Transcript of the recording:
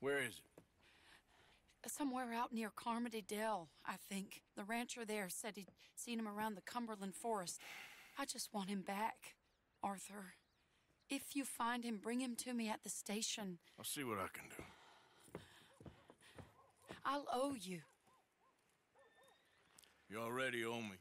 Where is it? Somewhere out near Carmody Dell, I think. The rancher there said he'd seen him around the Cumberland Forest. I just want him back, Arthur. If you find him, bring him to me at the station. I'll see what I can do. I'll owe you. You already owe me.